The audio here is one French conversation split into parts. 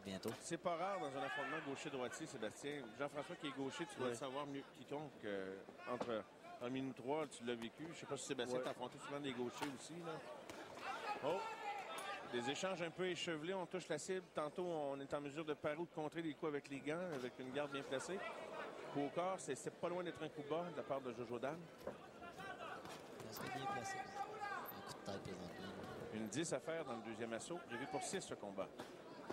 hâte bientôt. C'est pas rare dans un affrontement gaucher-droitier, Sébastien. Jean-François qui est gaucher, tu dois le savoir mieux que quiconque. euh, entre en minute 3, tu l'as vécu. Je sais pas si Sébastien Ouais. t'a affronté souvent des gauchers aussi. Là. Oh! Des échanges un peu échevelés, on touche la cible. Tantôt, on est en mesure de parer ou de contrer des coups avec les gants, avec une garde bien placée. Coup au corps, c'est pas loin d'être un coup bas de la part de Jojo Dan. Est-ce qu'il est bien placé? Un coup de tête présentement. Une 10 à faire dans le deuxième assaut. Prévu pour 6 ce combat.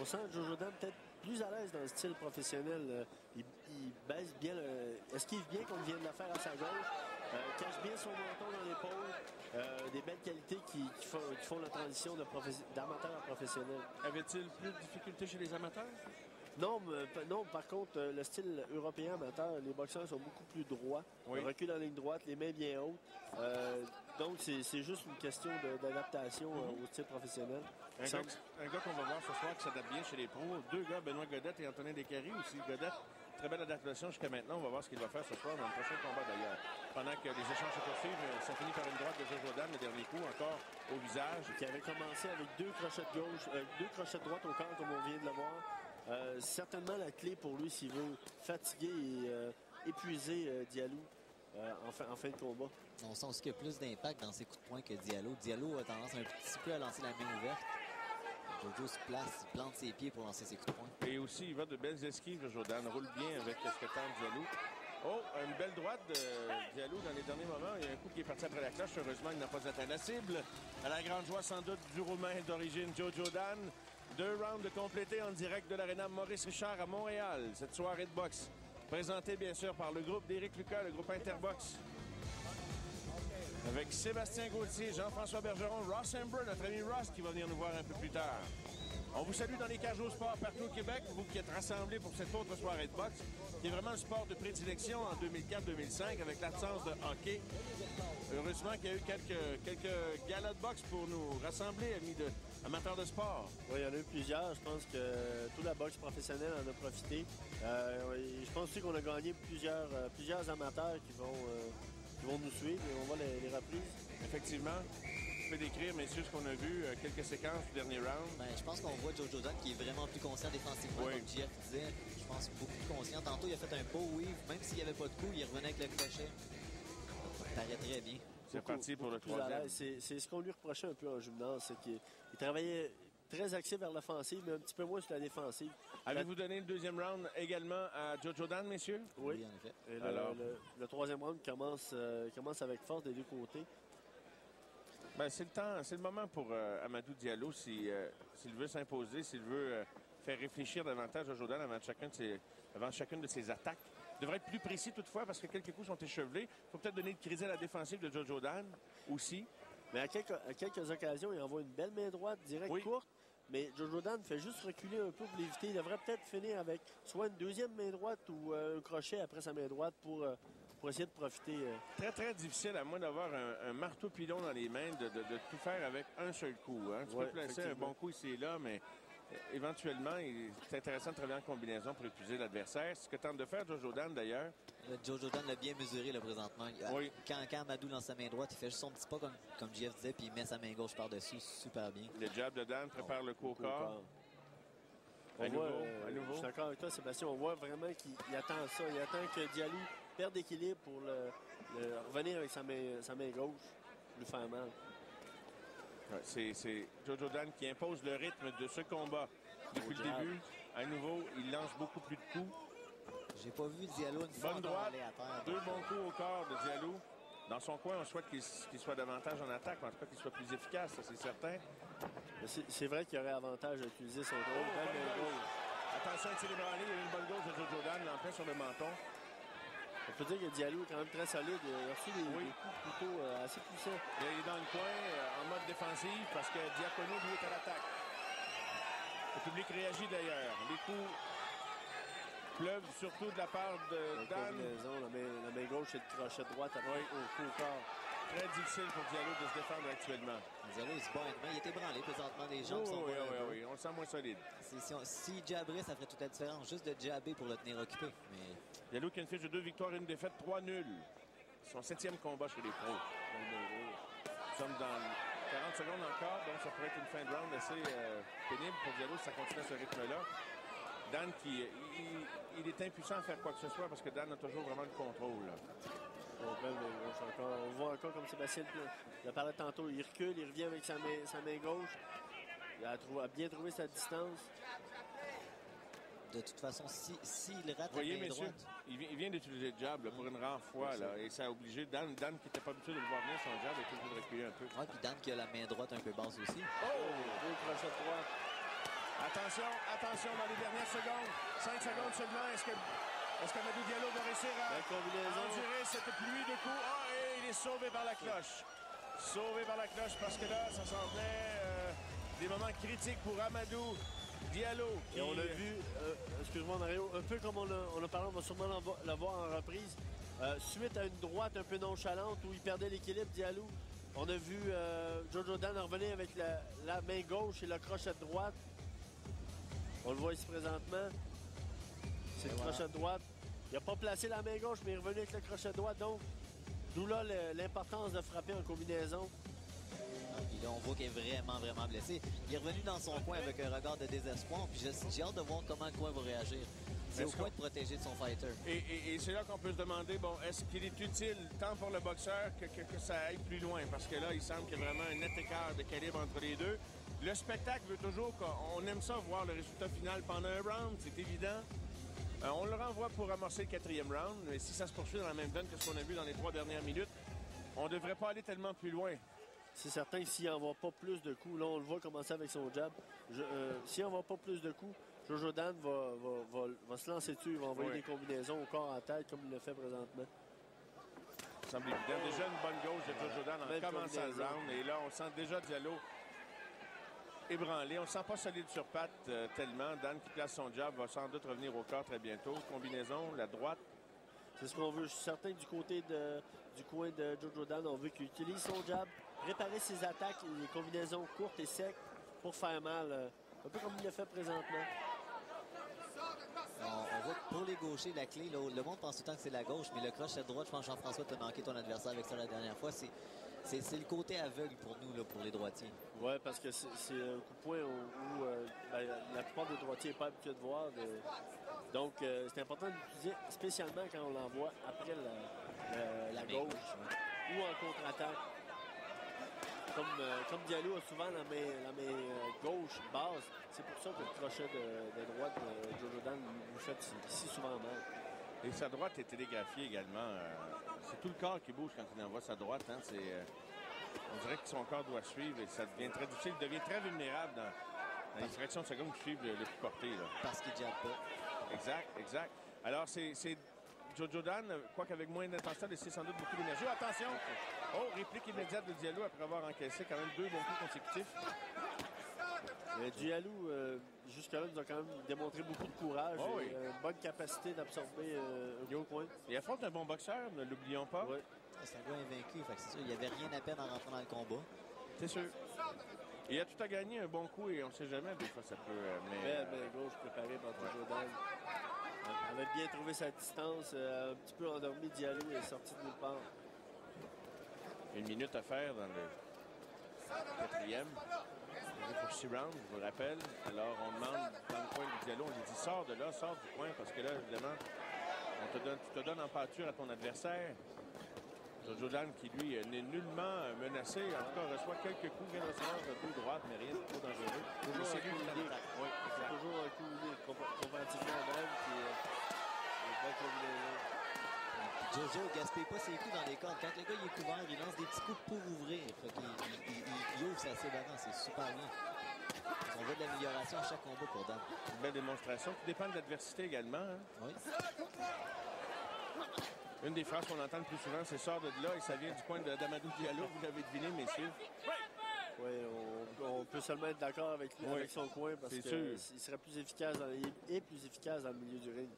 On sent Jojo Dan peut-être plus à l'aise dans le style professionnel. Euh, Il, il baisse bien, le, esquive bien il vient de le faire à sa gauche? Euh, cache bien son menton dans l'épaule. Euh, des belles qualités qui, qui font, qui font la transition d'amateur à professionnel. Avait-il plus de difficultés chez les amateurs? Non, mais, pa- non, par contre, euh, le style européen amateur, les boxeurs sont beaucoup plus droits. Oui. Ils reculent en ligne droite, les mains bien hautes. Euh, donc, c'est juste une question d'adaptation euh, au style professionnel. Un gars, un gars qu'on va voir ce soir qui s'adapte bien chez les pros. Deux gars, Benoît Godette et Antonin Descaries aussi. Godette, très belle adaptation jusqu'à maintenant. On va voir ce qu'il va faire ce soir dans le prochain combat d'ailleurs. Pendant que les échanges se poursuivent, euh, ça finit par une droite de Jojo Dan, le dernier coup, encore au visage. qui avait commencé avec deux crochets de gauche, euh, deux crochets de droite au corps, comme on vient de le voir. Euh, certainement la clé pour lui s'il veut fatiguer et épuiser Diallo euh, en, fin, en fin de combat. On sent aussi qu'il y a plus d'impact dans ses coups de poing que Diallo. Diallo a tendance un petit peu à lancer la main ouverte. Jojo se place, il plante ses pieds pour lancer ses coups de poing. Et aussi, il va de belles esquives, Jojo Dan. Roule bien avec ce que tente Diallo. Oh, une belle droite de Diallo dans les derniers moments. Il y a un coup qui est parti après la cloche. Heureusement, il n'a pas atteint la cible. À la grande joie, sans doute, du Roumain d'origine, Jojo Dan. Deux rounds de complétés en direct de l'aréna Maurice Richard à Montréal. Cette soirée de boxe, présentée bien sûr par le groupe d'Éric Lucas, le groupe Interbox. Avec Sébastien Gauthier, Jean-François Bergeron, Ross Amber, notre ami Ross qui va venir nous voir un peu plus tard. On vous salue dans les cages au sport partout au Québec, vous qui êtes rassemblés pour cette autre soirée de boxe, qui est vraiment le sport de prédilection en 2004-2005 avec l'absence de hockey. Heureusement qu'il y a eu quelques, quelques galas de boxe pour nous rassembler, amis de, amateurs de sport. Oui, il y en a eu plusieurs. Je pense que toute la boxe professionnelle en a profité. Euh, je pense aussi qu'on a gagné plusieurs, euh, plusieurs amateurs qui vont, euh, qui vont nous suivre et on voit les, les reprises. Effectivement, peux décrire, messieurs, ce qu'on a vu, euh, quelques séquences du dernier round. Ben, je pense qu'on voit Jojo Don qui est vraiment plus conscient défensivement, Oui. comme JF disait. Je pense beaucoup plus conscient. Tantôt, il a fait un beau weave. Même s'il n'y avait pas de coup, il revenait avec le crochet. Ça paraît très bien. C'est parti pour le troisième. C'est c'est ce qu'on lui reprochait un peu en gymnase, c'est qu'il il travaillait très axé vers l'offensive, mais un petit peu moins sur la défensive. Avez-vous donné le deuxième round également à Jojo Dan, messieurs? Oui. Oui, en effet. Et le, Alors? le- le troisième round commence, euh, commence avec force des deux côtés. Ben, c'est le temps, c'est le moment pour euh, Amadou Diallo si, euh, s'il veut s'imposer, s'il veut euh, faire réfléchir davantage à Jordan avant chacun de ses, avant chacune de ses attaques. Il devrait être plus précis toutefois parce que quelques coups sont échevelés. Il faut peut-être donner le crédit à la défensive de Jojo Dan aussi. Mais à quelques, à quelques occasions, il envoie une belle main droite, direct Oui. courte. Mais Jojo Dan fait juste reculer un peu pour l'éviter. Il devrait peut-être finir avec soit une deuxième main droite ou un crochet après sa main droite pour, pour essayer de profiter. euh. Très, très difficile, à moins d'avoir un, un marteau pilon dans les mains, de, de- de tout faire avec un seul coup. hein. Tu Ouais, peux placer un bon coup ici et là, mais euh, éventuellement, c'est intéressant de travailler en combinaison pour épuiser l'adversaire. C'est ce que tente de faire Jojo Dan, d'ailleurs. Le Jojo Don l'a bien mesuré là, présentement. Il- Oui. Quand, quand Amadou lance sa main droite, il fait juste son petit pas comme, comme JF disait, puis il met sa main gauche par-dessus super bien. Le jab de Dan prépare le coup au corps. On À voit, nouveau, euh, à nouveau. Je suis d'accord avec toi, Sébastien. On voit vraiment qu'il il attend ça. Il attend que Diallo perde d'équilibre pour le, le- revenir avec sa main, sa main gauche, lui faire mal. Ouais, C'est, Jojo Dan qui impose le rythme de ce combat. Depuis le début, à nouveau, il lance beaucoup plus de coups. J'ai pas vu Diallo une fois Bonne droite, aller à terre. deux bons coups au corps de Diallo. Dans son coin, on souhaite qu'il, soit davantage en attaque, en tout cas qu'il soit plus efficace, ça c'est certain. Mais C'est vrai qu'il y aurait avantage à utiliser son drôle. Oh. Attention à il y a une bonne gauche de Jojo Dan, plein sur le menton. On peut dire que Diallo est quand même très solide. Il a reçu des, Oui. des coups plutôt euh, assez puissants. Il est dans le coin, euh, en mode défensif, parce que Diacono, lui, est à l'attaque. Le public réagit d'ailleurs. Les coups pleuvent surtout de la part de La Dan. la main, la main gauche et le crochet droite après au coup au corps. Très difficile pour Diallo de se défendre actuellement. Diallo, il se bat une main. Il était branlé présentement. Les jambes Oh, sont oui, oui, oui, on le sent moins solide. Si, si, on- jabberait, ça ferait toute la différence. Juste de jabber pour le tenir occupé. Mais Diallo qui a une fiche de deux victoires et une défaite, trois nuls. Son septième combat chez les pros. Nous sommes dans 40 secondes encore, donc ça pourrait être une fin de round assez euh, pénible pour Diallo si ça continue à ce rythme-là. Dan qui il, il est impuissant à faire quoi que ce soit parce que Dan a toujours vraiment le contrôle. Main gauche encore. On voit encore comme Sébastien le parlait tantôt. Il recule, il revient avec sa main, sa main gauche. Il a, bien trouvé sa distance. De toute façon, s'il si, s'il rate Vous voyez, la main messieurs, droite, il vient, il vient d'utiliser le jab là, pour une rare fois. Là, et ça a obligé Dan, Dan qui n'était pas habitué de le voir venir, son jab, est obligé de reculer un peu. ouais, puis Dan qui a la main droite un peu basse aussi. Oh! Deux crochets. Attention, attention dans les dernières secondes. 5 secondes seulement. Est-ce que, est-ce que Madou Diallo va réussir à endurer cette pluie de coups? Ah, et il est sauvé par la cloche. Sauvé par la cloche parce que là, ça s'en venait euh, des moments critiques pour Amadou Diallo. Et on a qui- vu, euh, excuse-moi Mario, un peu comme on a, on a parlé, on va sûrement le voir en reprise. Euh, suite à une droite un peu nonchalante où il perdait l'équilibre, Diallo, on a vu euh, Jojo Dan revenir avec la, la main gauche et le crochet de droite. On le voit ici présentement. C'est le Et voilà. crochet de droite. Il n'a pas placé la main gauche, mais il est revenu avec le crochet de droite. Donc, d'où là l'importance de frapper en combinaison. Puis là, on voit qu'il est vraiment, vraiment blessé. Il est revenu dans son coin avec un regard de désespoir. Puis j'ai hâte de voir comment le coin va réagir. C'est au point de protéger de son fighter. Et, et- et c'est là qu'on peut se demander, bon, est-ce qu'il est utile tant pour le boxeur que, que- que ça aille plus loin? Parce que là, il semble qu'il y a vraiment un net écart de calibre entre les deux. Le spectacle veut toujours qu'on aime ça voir le résultat final pendant un round, c'est évident. Euh, on le renvoie pour amorcer le quatrième round, mais si ça se poursuit dans la même donne que ce qu'on a vu dans les trois dernières minutes, on ne devrait pas aller tellement plus loin. C'est certain que s'il n'envoie pas plus de coups, là, on le voit commencer avec son jab. Euh, s'il n'envoie pas plus de coups, Jojo Dan va, va- va- va se lancer dessus. Il va envoyer Oui. des combinaisons au corps en tête comme il le fait présentement. Ça semble évident. Déjà une bonne gauche de Jojo Dan en commençant le round. Et là, on sent déjà Diallo ébranlé. On ne sent pas solide sur patte euh, tellement. Dan qui place son jab va sans doute revenir au corps très bientôt. Combinaison, la droite. C'est ce qu'on veut. Je suis certain que du côté de- du coin de Jojo Dan, on veut qu'il utilise son jab, réparer ses attaques, les combinaisons courtes et secs pour faire mal. euh, un peu comme il le fait présentement. On, on voit que pour les gauchers, la clé, là, le monde pense tout le temps que c'est la gauche, mais le crochet de droite, je pense que Jean-François t'a manqué ton adversaire avec ça la dernière fois. C'est, c'est, le côté aveugle pour nous, là, pour les droitiers. Oui, parce que c'est un coup de poing où, où, euh, ben, la plupart des droitiers n'est pas habitué de voir. de- Donc, euh, c'est important d'utiliser, spécialement quand on l'envoie après la, la- la main gauche gauche, ou en contre-attaque. Comme, euh, comme Diallo a souvent la main, la main gauche basse, c'est pour ça que le crochet de, de droite de Jojo Dan nous fait si, si souvent mal. Et sa droite est télégraphiée également. euh, c'est tout le corps qui bouge quand il envoie sa droite. hein. C'est, euh, on dirait que son corps doit suivre et ça devient très difficile. Il devient très vulnérable dans, dans les fractions de seconde qui suivent le, le coup porté. là. Parce qu'il ne pas. Exact, exact. Alors, c'est c'est Jojo Dan, quoique avec moins d'intensité, laissé sans doute beaucoup d'énergie. Attention! Oh, réplique immédiate de Diallo après avoir encaissé quand même deux bons coups consécutifs. Euh, Diallo, euh, jusque-là, nous a quand même démontré beaucoup de courage Oh et oui. euh, une bonne capacité d'absorber euh, gros point. Il affronte un bon boxeur, ne l'oublions pas. Ouais. C'est un gars invaincu, c'est sûr, il n'y avait rien à peine en rentrant dans le combat. C'est sûr. Il a tout à gagner, un bon coup, et on ne sait jamais, des fois, ça peut... euh, mais, Belle euh, gauche préparée par. Elle avait bien trouvé sa distance, euh, un petit peu endormi Diallo et est sorti de nulle part. Une minute à faire dans le quatrième. Pour six rounds, je vous le rappelle. Alors, on demande dans le coin du Diallo, on lui dit sors de là, sors du coin, parce que là, évidemment, on te donne, tu te donnes en pâture à ton adversaire. Jojo Dan, qui lui n'est nullement menacé, en tout cas, reçoit quelques coups, vient de recevoir de deux droites, mais rien de trop dangereux. Toujours c'est un lui coup qui unique. l'attaque. Oui, toujours un coup comparativement une belle combinaison. Jojo gaspille pas ses coups dans les cordes. Quand le gars il est couvert, il lance des petits coups pour ouvrir. Fait il, il- il- il ouvre, c'est assez barrant, c'est super bien. On voit de l'amélioration à chaque combat pour Dan. Une belle démonstration qui dépend de l'adversité également. hein. Oui. Une des phrases qu'on entend le plus souvent, c'est sort de là et ça vient du coin de d'Amadou Diallo. Vous l'avez deviné, messieurs. Oui, on, on peut seulement être d'accord avec, lui- Oui. avec son coin parce qu'il serait plus efficace dans, il est plus efficace dans le milieu du ring.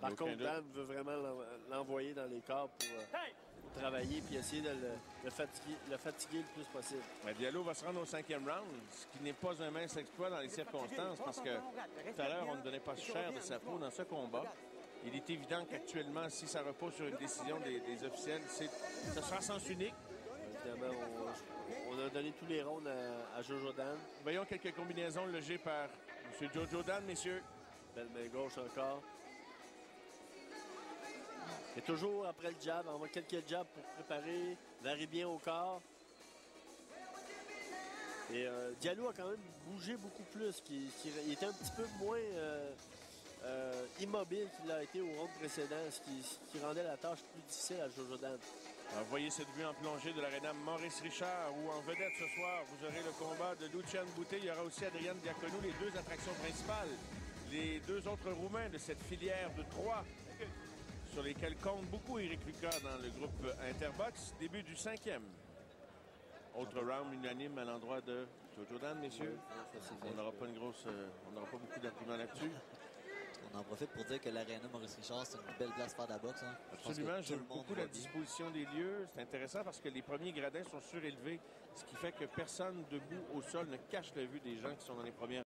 Par Aucun contre, doute. Dan veut vraiment l'en- l'envoyer dans les corps pour, euh, pour travailler puis essayer de le, le fatiguer, le fatiguer le plus possible. Mais Diallo va se rendre au cinquième round, ce qui n'est pas un mince exploit dans les circonstances parce que tout à l'heure, on ne donnait pas cher de sa peau dans ce combat. Il est évident qu'actuellement, si ça repose sur une décision des, des officiels, ce sera sens unique. Évidemment, on, on a donné tous les rounds à, à Jojo Dan. Voyons quelques combinaisons logées par M. Jojo Dan, messieurs. Belle main gauche encore. Et toujours après le jab, on va quelques jabs pour préparer, varie bien au corps. Et euh, Diallo a quand même bougé beaucoup plus. Il était un petit peu moins euh, euh, immobile qu'il l'a été au round précédent, ce qui, ce qui rendait la tâche plus difficile à Jojo Dan. Alors, voyez cette vue en plongée de l'aréna Maurice Richard, où en vedette ce soir, vous aurez le combat de Lucian Boutet. Il y aura aussi Adrian Diaconou, les deux attractions principales. Les deux autres Roumains de cette filière de trois, sur lesquels compte beaucoup Eric Lucas dans le groupe Interbox. Début du cinquième. Autre round unanime à l'endroit de Jojo Dan, messieurs. On n'aura pas une grosse, euh, on n'aura pas beaucoup d'arguments là-dessus. On en profite pour dire que l'aréna Maurice Richard, c'est une belle place pour faire de la boxe. hein. Absolument, j'aime beaucoup la disposition des lieux. C'est intéressant parce que les premiers gradins sont surélevés, ce qui fait que personne debout au sol ne cache la vue des gens qui sont dans les premières